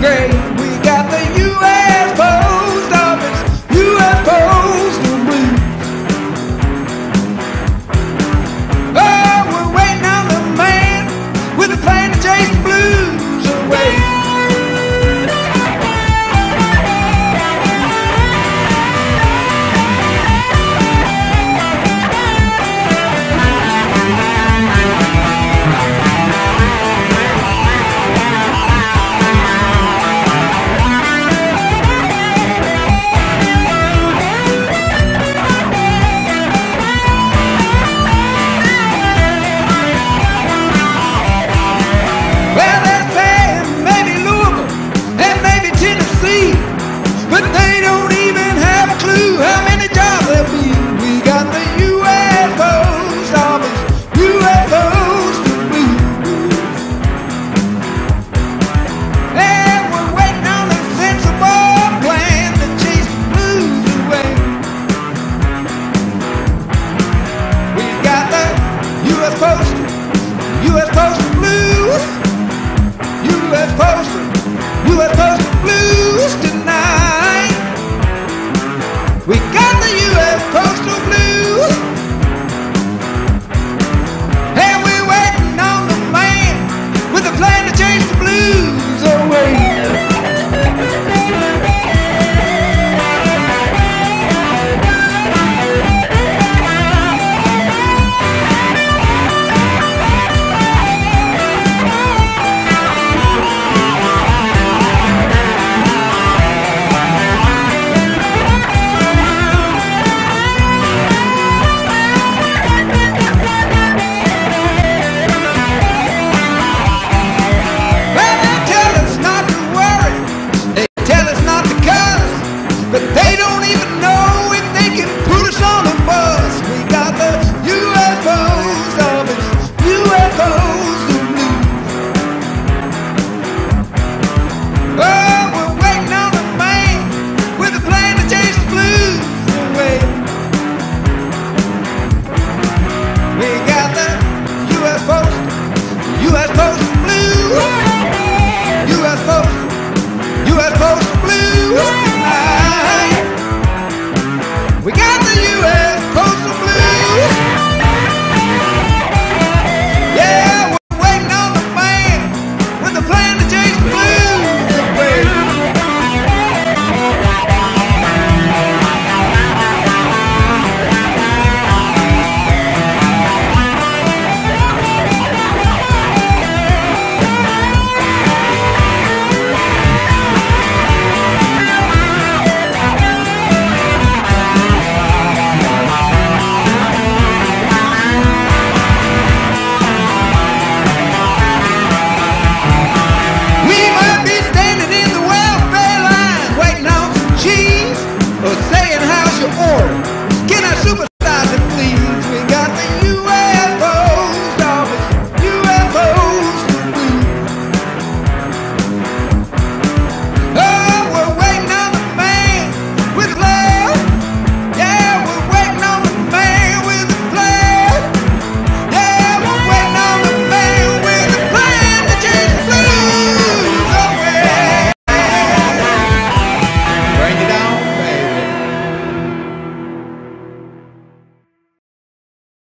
great.